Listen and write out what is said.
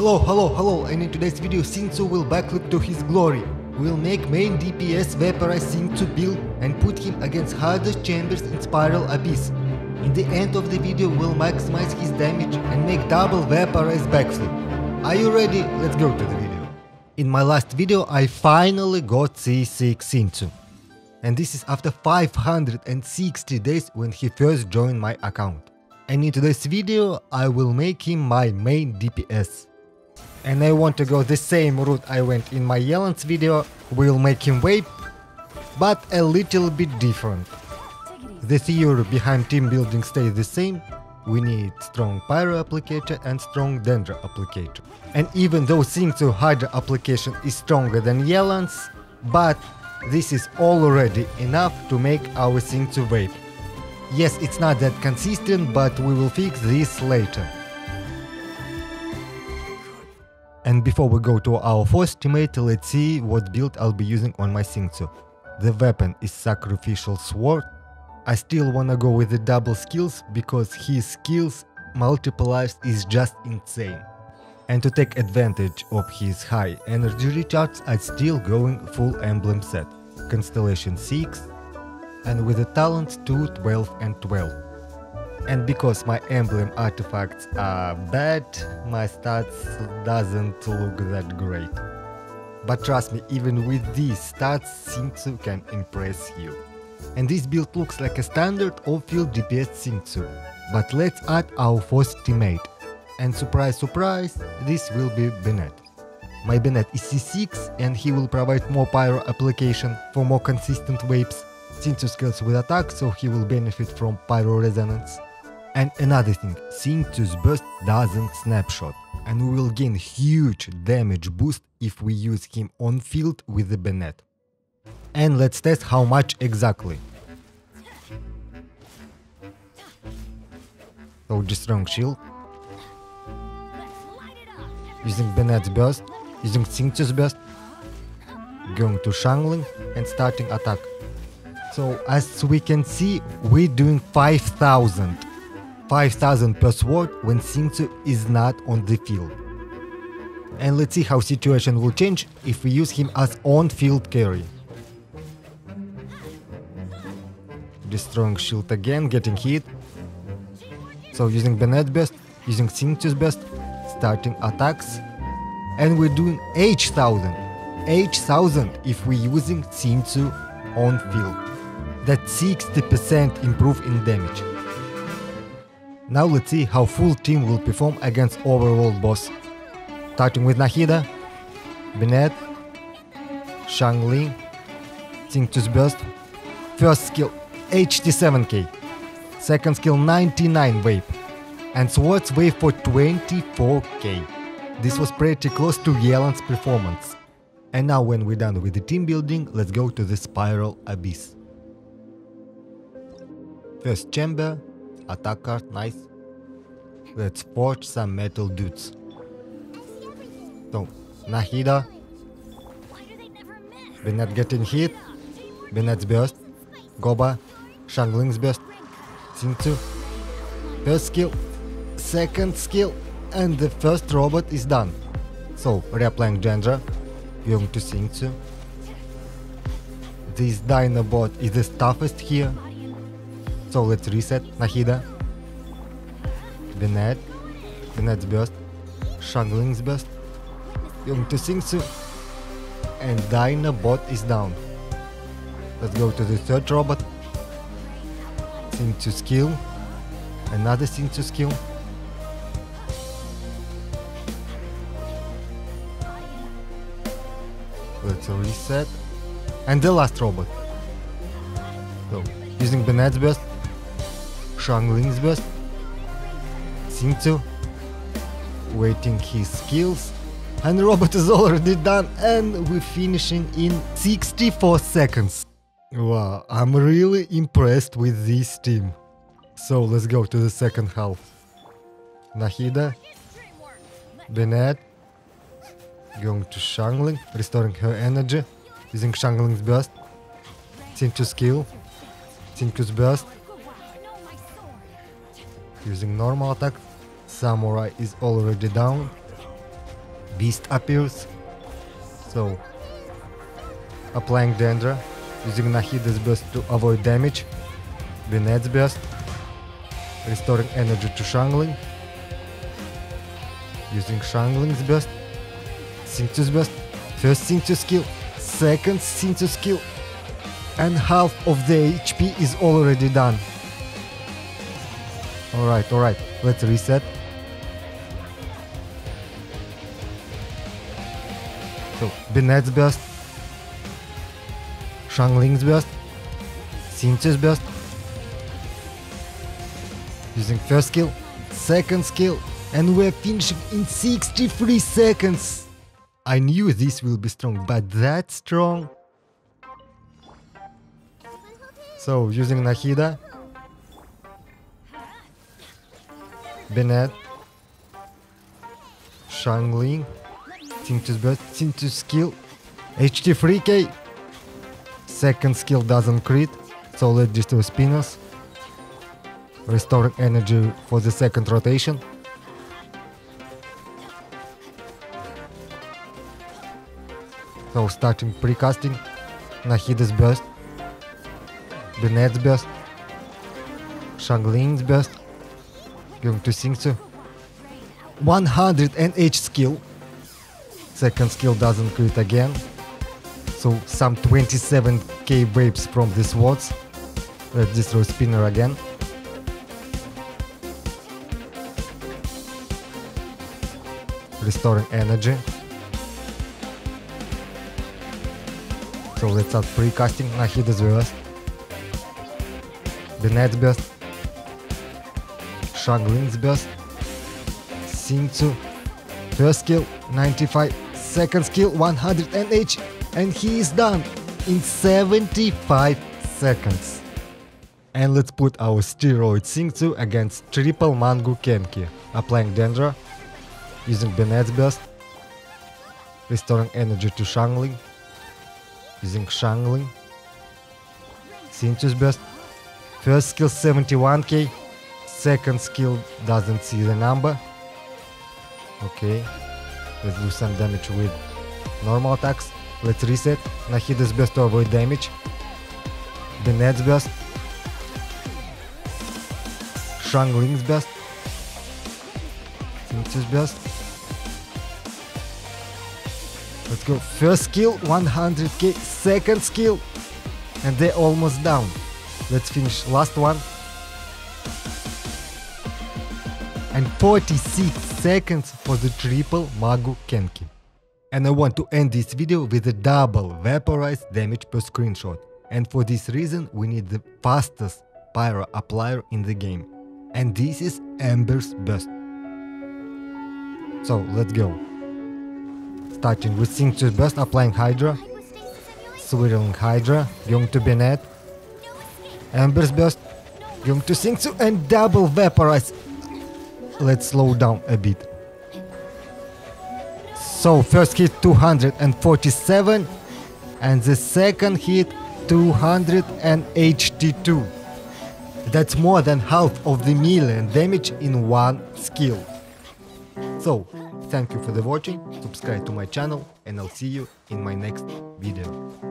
Hello, hello, hello, and in today's video Xingqiu will backflip to his glory. We'll make main DPS vaporize Xingqiu build and put him against hardest chambers in Spiral Abyss. In the end of the video we'll maximize his damage and make double vaporize backflip. Are you ready? Let's go to the video. In my last video I finally got C6 Xingqiu. And this is after 560 days when he first joined my account. And in today's video I will make him my main DPS. And I want to go the same route I went in my Yelan's video, we'll make him vape, but a little bit different. The theory behind team building stays the same, we need strong Pyro applicator and strong Dendro applicator. And even though Xingqiu Hydro application is stronger than Yelan's, but this is already enough to make our Xingqiu vape. Yes, it's not that consistent, but we will fix this later. And before we go to our first teammate, let's see what build I'll be using on my Xingqiu. The weapon is Sacrificial Sword. I still wanna go with the double skills because his skills multipliers is just insane. And to take advantage of his high energy recharge, I'm still going full emblem set. Constellation 6 and with the talents 2, 12 and 12. And because my emblem artifacts are bad, my stats doesn't look that great. But trust me, even with these stats, Xingqiu can impress you. And this build looks like a standard off-field DPS Xingqiu. But let's add our first teammate. And surprise surprise, this will be Bennett. My Bennett is C6 and he will provide more pyro application for more consistent waves, Xingqiu skills with attack so he will benefit from pyro resonance. And another thing, Xingqiu's burst doesn't snapshot, and we will gain huge damage boost if we use him on field with the Bennett. And let's test how much exactly. So just strong shield. Using Bennett's burst, using Xingqiu's burst, going to Xiangling and starting attack. So as we can see, we're doing 5000. 5000 per sword when Xingqiu is not on the field. And let's see how situation will change if we use him as on-field carry. Destroying shield again, getting hit. So using Bennett best, using Xingqiu's best, starting attacks. And we're doing H1000. H1000 if we're using Xingqiu on field. That's 60% improve in damage. Now let's see how full team will perform against overworld boss. Starting with Nahida, Bennett, Xiangling, Xingqiu's burst. First skill 87k. Second skill 99 wave. And Swords wave for 24k. This was pretty close to Yelan's performance. And now when we're done with the team building, let's go to the Spiral Abyss. First chamber, attack card, nice. Let's forge some metal dudes. So, Nahida, Bennett getting hit, Bennett's burst, Goba, Xiangling's burst, Xingqiu. First skill, second skill, and the first robot is done. So, reapplying Dendro, going to Xingqiu. This Dinobot is the toughest here. So let's reset Nahida, Bennett, Bennett's burst, Xiangling's burst, going to Xingqiu, and Dinobot is down. Let's go to the third robot, Xingqiu skill, another Xingqiu skill, Let's reset. And the last robot. So, using Bennett's burst, Xiangling's burst, Xingqiu, waiting his skills, and the robot is already done and we're finishing in 64 seconds. Wow, I'm really impressed with this team. So let's go to the second half. Nahida, Bennett, going to Xiangling, restoring her energy, using Xiangling's burst, Xingqiu skill, Xingqiu's burst, using normal attack, Samurai is already down, Beast appears. So, applying Dendro, using Nahida's burst to avoid damage. Bennett's burst, restoring energy to Xiangling. Using Xiangling's burst, Xingqiu's burst, first Xingqiu skill, second Xingqiu skill, and half of the HP is already done. Alright, alright, let's reset. So, Bennett's burst, Xiangling's burst, Xingqiu's burst, using first skill, second skill, and we're finishing in 63 seconds. I knew this will be strong, but that strong. So, using Nahida, Bennett, Xiangling, Xingqiu's burst, Xingqiu's skill, HT 3k, second skill doesn't crit, so let's destroy spinners, restoring energy for the second rotation. So starting precasting, Nahida's burst, Bennett's burst, Xiangling's burst, going to Xingqiu. 100 NH skill. Second skill doesn't crit again. So some 27k waves from the swords. Let's destroy spinner again. Restoring energy. So let's start precasting Nahida's burst. Bennett's burst. Xiangling's burst. Xingqiu. First skill 95, second skill 100 NH, and he is done in 75 seconds. And let's put our steroid Xingqiu against triple Maguu Kenki, applying Dendro, using Bennett's burst, restoring energy to Xiangling, using Xiangling, Xingqiu's burst, first skill 71k, second skill doesn't see the number. Okay, let's do some damage with normal attacks. Let's reset. Nahida's burst to avoid damage. Bennett's burst. Xiangling's burst. Xingqiu's burst. Let's go. First skill 100k, second skill, and they're almost down. Let's finish last one. 46 seconds for the triple Maguu Kenki. And I want to end this video with a double vaporized damage per screenshot. And for this reason we need the fastest pyro applier in the game. And this is Amber's Burst. So let's go. Starting with Xingqiu's Burst, applying Hydro. Swirling Hydro, going to Bennett. Amber's Burst, going to Xingqiu and double vaporize let's slow down a bit. So first hit 247 and the second hit 282. That's more than half of the million damage in one skill. So, thank you for the watching, subscribe to my channel and I'll see you in my next video.